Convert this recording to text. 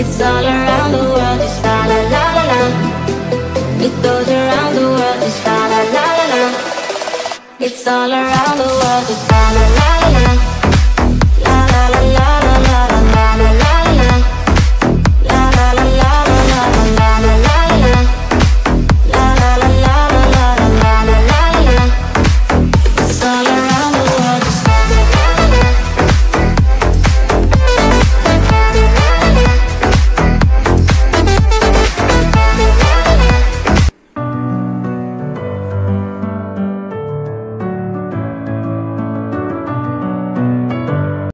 It's all around the world, just la la la la la. It goes around the world, just la la la la la. It's all around the world, just la la la.